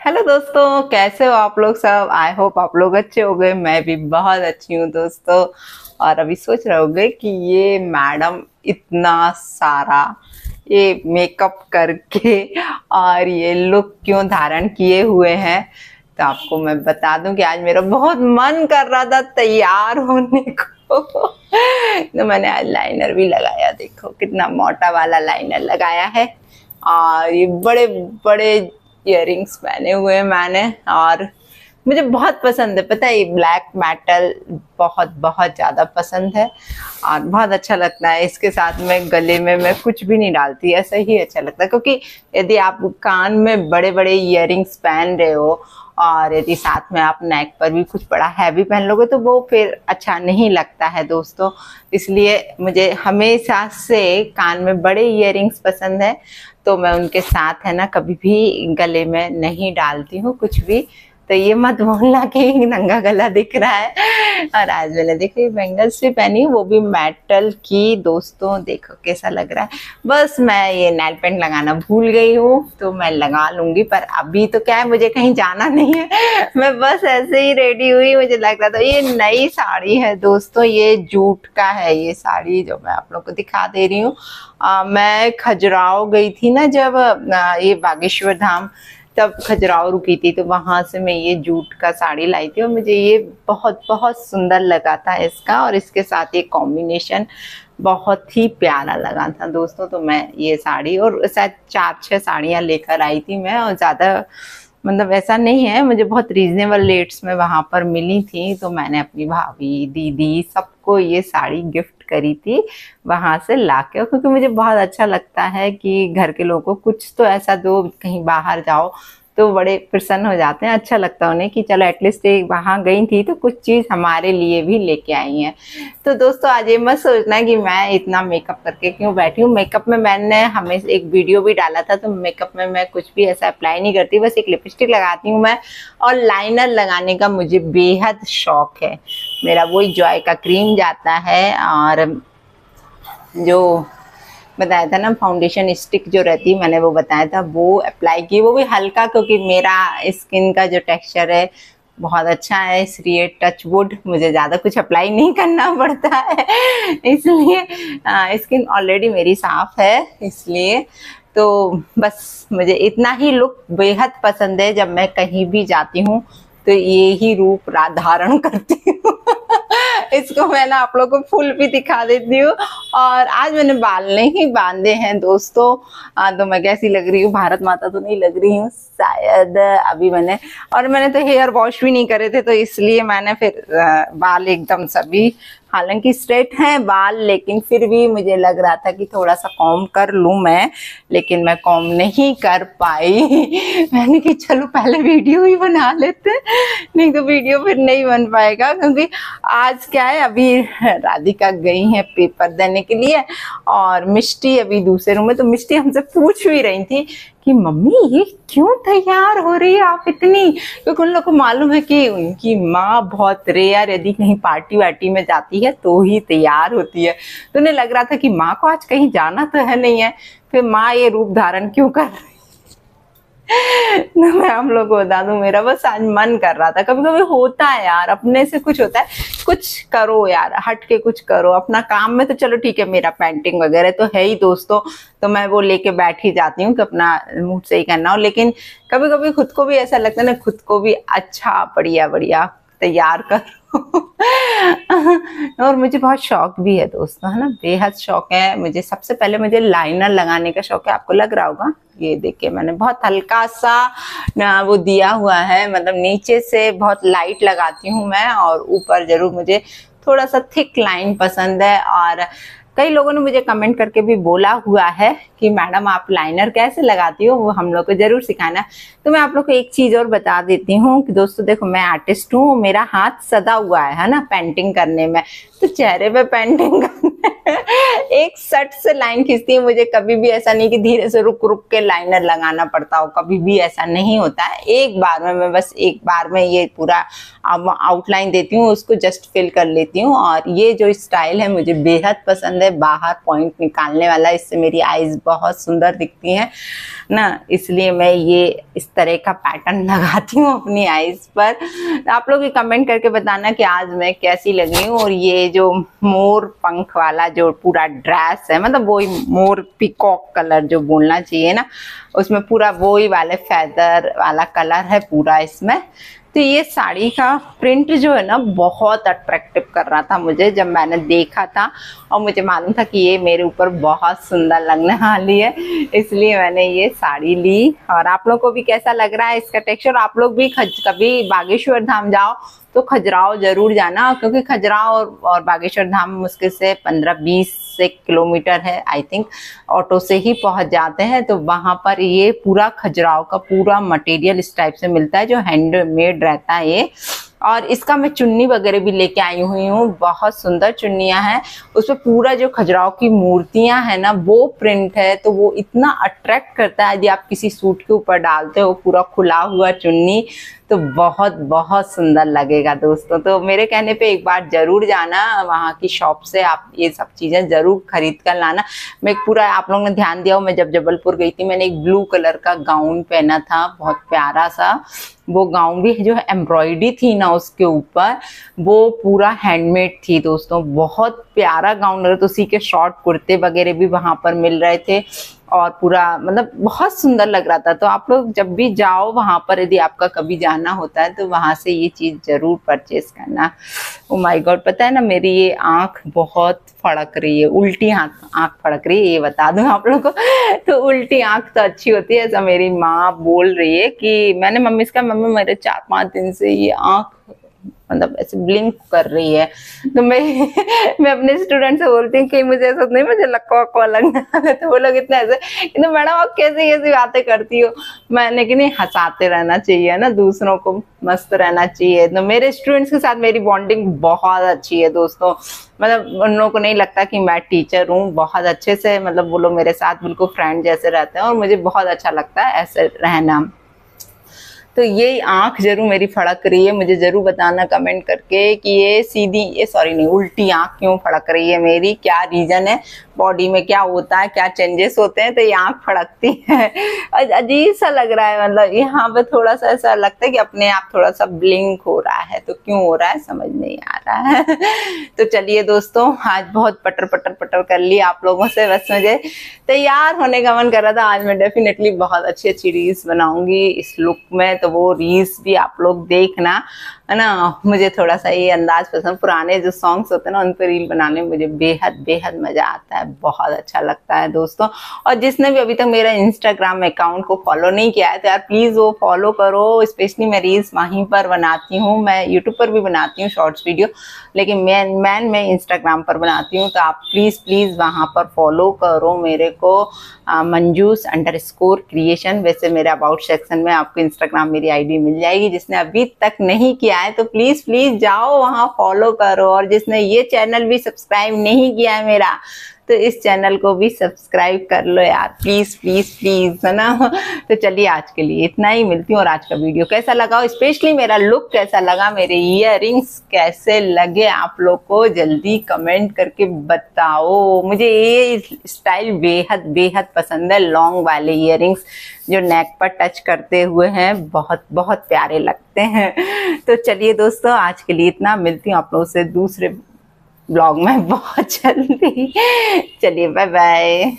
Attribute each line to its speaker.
Speaker 1: Hello दोस्तों, कैसे हो आप लोग सब? आई होप आप लोग अच्छे हो गए। मैं भी बहुत अच्छी हूँ दोस्तों। और अभी सोच रहे होगे कि ये मैडम इतना सारा ये मेकअप करके और ये लुक क्यों धारण किए हुए हैं तो आपको मैं बता दूँ कि आज मेरा बहुत मन कर रहा था तैयार होने को। तो मैंने आज लाइनर भी लगाया। देखो कितना मोटा वाला लाइनर लगाया है। और ये बड़े बड़े इयर पहने हुए मैंने, और मुझे बहुत पसंद है। पता है, ये ब्लैक मेटल बहुत बहुत ज़्यादा पसंद है, और बहुत अच्छा लगता है। इसके साथ में गले में मैं कुछ भी नहीं डालती, ऐसा ही अच्छा लगता है। क्योंकि यदि आप कान में बड़े बड़े इयर पहन रहे हो और यदि साथ में आप नेक पर भी कुछ बड़ा हैवी पहन लोगे तो वो फिर अच्छा नहीं लगता है दोस्तों। इसलिए मुझे हमेशा से कान में बड़े इयर पसंद है तो मैं उनके साथ है ना, कभी भी गले में नहीं डालती हूँ कुछ भी। तो ये मत बोलना कि नंगा गला दिख रहा है। और आज मैंने देखो ये बैंगल्स भी पहनी वो भी मेटल की। दोस्तों देखो कैसा लग रहा है। बस मैं ये नेल पेंट लगाना भूल गई हूँ तो मैं लगा लूँगी पर अभी तो क्या है मुझे कहीं जाना नहीं है। मैं बस ऐसे ही रेडी हुई मुझे लग रहा था ये नई साड़ी है। दोस्तों ये जूट का है ये साड़ी जो मैं आप लोग को दिखा दे रही हूँ। मैं खजुराहो गई थी ना जब आ, ये बागेश्वर धाम तब खजुराहो रुकी थी तो वहाँ से मैं ये जूट का साड़ी लाई थी और मुझे ये बहुत बहुत सुंदर लगा था इसका और इसके साथ ये कॉम्बिनेशन बहुत ही प्यारा लगा था। दोस्तों तो मैं ये साड़ी और शायद चार, छह साड़ियाँ लेकर आई थी मैं और ज़्यादा मतलब ऐसा नहीं है, मुझे बहुत रीजनेबल रेट्स में वहाँ पर मिली थी तो मैंने अपनी भाभी, दीदी सबको ये साड़ी गिफ्ट करी थी वहाँ से ला के क्योंकि मुझे बहुत अच्छा लगता है कि घर के लोगों को कुछ तो ऐसा दो, कहीं बाहर जाओ तो बड़े प्रसन्न हो जाते हैं। अच्छा लगता है उन्हें कि चलो एटलीस्ट एक वहाँ गई थी तो कुछ चीज़ हमारे लिए भी लेके आई हैं। तो दोस्तों आज ये मत सोचना कि मैं इतना मेकअप करके क्यों बैठी हूँ। मेकअप में मैंने हमें एक वीडियो भी डाला था तो मेकअप में मैं कुछ भी ऐसा अप्लाई नहीं करती, बस एक लिपस्टिक लगाती हूँ मैं। और लाइनर लगाने का मुझे बेहद शौक है। मेरा वही जॉय का क्रीम जाता है और जो बताया था ना फाउंडेशन स्टिक जो रहती मैंने वो बताया था, वो अप्लाई की, वो भी हल्का, क्योंकि मेरा स्किन का जो टेक्सचर है, बहुत अच्छा है, इसलिए टच वुड मुझे ज़्यादा कुछ अप्लाई नहीं करना पड़ता है। इसलिए स्किन ऑलरेडी मेरी साफ़ है, इसलिए तो बस मुझे इतना ही लुक बेहद पसंद है, जब मैं कहीं भी जाती हूँ तो ये ही रूप धारण करती हूँ। इसको मैं ना आप लोग को फुल भी दिखा देती हूँ। और आज मैंने बाल नहीं बांधे हैं दोस्तों। तो मैं कैसी लग रही हूँ? भारत माता तो नहीं लग रही हूँ। शायद अभी मैंने, और मैंने तो हेयर वॉश भी नहीं करे थे तो इसलिए मैंने फिर बाल एकदम सभी, हालाँकि स्ट्रेट हैं बाल, लेकिन फिर भी मुझे लग रहा था कि थोड़ा सा कॉम कर लूँ मैं, लेकिन मैं कॉम नहीं कर पाई। मैंने कि चलो, पहले वीडियो ही बना लेते, नहीं तो वीडियो फिर नहीं बन पाएगा। क्योंकि आज क्या है, अभी राधिका गई है पेपर देने के लिए, और मिष्टी अभी दूसरे रूम में तो मिष्टी हमसे पूछ भी रही थी कि मम्मी, ये क्यों तैयार हो रही है आप इतनी? क्योंकि उन लोग को मालूम है कि उनकी माँ बहुत रेयर यदि कहीं पार्टी वार्टी में जाती है तो ही तैयार होती है। तो उन्हें लग रहा था कि माँ को आज कहीं जाना तो है नहीं है। फिर माँ ये रूप धारण क्यों कर रही मैं हम लोग को बता दू, मेरा बस आज मन कर रहा था। कभी कभी होता है यार, अपने से कुछ होता है, कुछ करो यार, हट के कुछ करो। अपना काम में तो चलो ठीक है, मेरा पेंटिंग वगैरह तो है ही दोस्तों तो मैं वो लेके बैठ ही जाती हूँ कि अपना मूड सही करना हो। लेकिन कभी कभी खुद को भी ऐसा लगता है ना, खुद को भी अच्छा बढ़िया बढ़िया, तैयार करो। और मुझे बहुत शौक भी है दोस्तों, है ना? बेहद शौक है मुझे। सबसे पहले मुझे लाइनर लगाने का शौक है, आपको लग रहा होगा। ये देखिए, मैंने बहुत हल्का सा ना वो दिया हुआ है मतलब नीचे से बहुत लाइट लगाती हूँ मैं और ऊपर ज़रूर मुझे थोड़ा सा थिक लाइन पसंद है और कई लोगों ने मुझे कमेंट करके भी बोला हुआ है कि, मैडम, आप लाइनर कैसे लगाती हो? वो हम लोग को ज़रूर सिखाना। तो मैं आप लोग को एक चीज़ और बता देती हूँ कि दोस्तों, देखो, मैं आर्टिस्ट हूँ, मेरा हाथ सदा हुआ है है ना? पेंटिंग करने में। तो चेहरे पे पेंटिंग एक सट से लाइन खींचती है, मुझे कभी भी ऐसा नहीं कि धीरे से रुक रुक के लाइनर लगाना पड़ता हो, कभी भी ऐसा नहीं होता है। एक बार में, मैं बस एक बार में ये पूरा आउटलाइन देती हूँ, उसको जस्ट फिल कर लेती हूँ और ये जो स्टाइल है, मुझे बेहद पसंद है। बाहर पॉइंट निकालने वाला, इससे मेरी आईज बहुत सुंदर दिखती हैं, ना? इसलिए मैं ये इस तरह का पैटर्न लगाती हूँ अपनी आईज पर। आप लोग ये कमेंट करके बताना कि आज मैं कैसी लगी हूँ और ये जो मोर पंख वाला जो पूरा ड्रेस है मतलब वही मोर पिकॉक कलर जो बोलना चाहिए ना, उसमें पूरा वो ही वाले फैदर वाला कलर है पूरा इसमें। तो ये साड़ी का प्रिंट जो है ना, बहुत अट्रैक्टिव कर रहा था मुझे जब मैंने देखा था और मुझे मालूम था कि ये मेरे ऊपर बहुत सुंदर लगने वाली है इसलिए मैंने ये साड़ी ली। और आप लोग को भी कैसा लग रहा है इसका टेक्सचर आप लोग भी कभी बागेश्वर धाम जाओ तो खजुराहो ज़रूर जाना क्योंकि खजुराहो और, और बागेश्वर धाम मुश्किल से पंद्रह बीस से किलोमीटर है आई थिंक ऑटो से ही पहुँच जाते हैं तो वहाँ पर ये पूरा खजुराहो का पूरा मटेरियल इस टाइप से मिलता है जो हैंडमेड रहता है ये। और इसका मैं चुन्नी वगैरह भी लेके आई हुई हूँ। बहुत सुंदर चुन्नियाँ हैं। उसमें पूरा जो खजुराव की मूर्तियाँ हैं ना, वो प्रिंट है तो वो इतना अट्रैक्ट करता है। यदि आप किसी सूट के ऊपर डालते हो, पूरा खुला हुआ चुन्नी तो बहुत बहुत सुंदर लगेगा दोस्तों। तो मेरे कहने पे एक बार ज़रूर जाना, वहाँ की शॉप से आप ये सब चीज़ें ज़रूर खरीद कर लाना। मैं पूरा, आप लोगों ने ध्यान दिया हो, मैं जब जबलपुर गई थी, मैंने एक ब्लू कलर का गाउन पहना था, बहुत प्यारा सा। वो गाउन भी जो एम्ब्रॉयडरी थी ना उसके ऊपर, वो पूरा हैंडमेड थी दोस्तों। बहुत प्यारा गाउन लग रहा था उसी के शॉर्ट कुर्ते वगैरह भी वहाँ पर मिल रहे थे। और पूरा मतलब बहुत सुंदर लग रहा था। तो आप लोग जब भी जाओ वहाँ पर, यदि आपका कभी जाना होता है तो वहाँ से ये चीज़ ज़रूर परचेज करना। ओ माय गॉड पता है ना, मेरी ये आँख बहुत फड़क रही है। उल्टी आँख आँख फड़क रही है, ये बता दूँ आप लोगों को। तो उल्टी आँख तो अच्छी होती है, ऐसा मेरी माँ बोल रही है कि, मैंने मम्मी कहा, मम्मी, मेरे चार पाँच दिन से ये आँख मतलब ऐसे ब्लिंक कर रही है। तो मैं मैं अपने स्टूडेंट से बोलती हूँ कि मुझे ऐसा नहीं, मुझे लक्का वक्का लगना तो वो लोग इतना ऐसे तो मैडम आप कैसी कैसी बातें करती हो? मैंने कि नहीं, हंसाते रहना चाहिए ना? दूसरों को मस्त रहना चाहिए। तो मेरे स्टूडेंट्स के साथ मेरी बॉन्डिंग बहुत अच्छी है दोस्तों। मतलब उन लोगों को नहीं लगता कि मैं टीचर हूँ। बहुत अच्छे से मतलब वो लोग मेरे साथ बिल्कुल फ्रेंड जैसे रहते हैं और मुझे बहुत अच्छा लगता है ऐसे रहना। तो ये आँख ज़रूर मेरी फड़क रही है। मुझे ज़रूर बताना कमेंट करके कि ये सीधी, ये सॉरी नहीं, उल्टी आँख क्यों फड़क रही है मेरी? क्या रीजन है? बॉडी में क्या होता है? क्या चेंजेस होते हैं? तो ये आँख फड़कती है। अजीब सा लग रहा है मतलब यहाँ पे थोड़ा सा ऐसा लगता है कि अपने आप थोड़ा सा ब्लिंक हो रहा है। तो क्यों हो रहा है? समझ नहीं आ रहा है। तो चलिए दोस्तों, आज बहुत पटर पटर पटर कर लिया आप लोगों से। बस मुझे तैयार होने का मन कर रहा था। आज मैं डेफिनेटली बहुत अच्छी अच्छी रील्स बनाऊँगी इस लुक में। तो वो रील्स भी आप लोग देखना। है ना? मुझे थोड़ा सा ये अंदाज पसंद, पुराने जो सॉन्ग्स होते हैं ना, उन पर रील बनाने में मुझे बेहद बेहद मज़ा आता है, बहुत अच्छा लगता है दोस्तों। और जिसने भी अभी तक मेरा इंस्टाग्राम अकाउंट को फॉलो नहीं किया है तो यार प्लीज़ वो फॉलो करो। स्पेशली मैं रील्स वहीं पर बनाती हूँ, मैं यूट्यूब पर भी बनाती हूँ शॉर्ट्स वीडियो लेकिन मैन मैन मैं इंस्टाग्राम पर बनाती हूँ तो आप प्लीज़ प्लीज़ वहाँ पर फॉलो करो मेरे को मंजूस अंडर स्कोर क्रिएशन वैसे मेरे अबाउट सेक्शन में आपको इंस्टाग्राम मेरी आईडी मिल जाएगी, जिसने अभी तक नहीं किया है तो प्लीज़ प्लीज़ जाओ, वहाँ फॉलो करो। और जिसने ये चैनल भी सब्सक्राइब नहीं किया है मेरा तो इस चैनल को भी सब्सक्राइब कर लो यार। प्लीज़ प्लीज़ प्लीज़ है ना? तो चलिए आज के लिए इतना ही। मिलती हूँ और आज का वीडियो कैसा लगा? स्पेशली मेरा लुक कैसा लगा? मेरे इयर कैसे लगे? आप लोग को जल्दी कमेंट करके बताओ। मुझे ये स्टाइल बेहद बेहद पसंद है। लॉन्ग वाले इयर जो नेक पर टच करते हुए हैं, बहुत बहुत प्यारे लगते हैं। तो चलिए दोस्तों, आज के लिए इतना। मिलती हूँ आप लोगों से दूसरे ब्लॉग में बहुत जल्दी। चलिए बाय बाय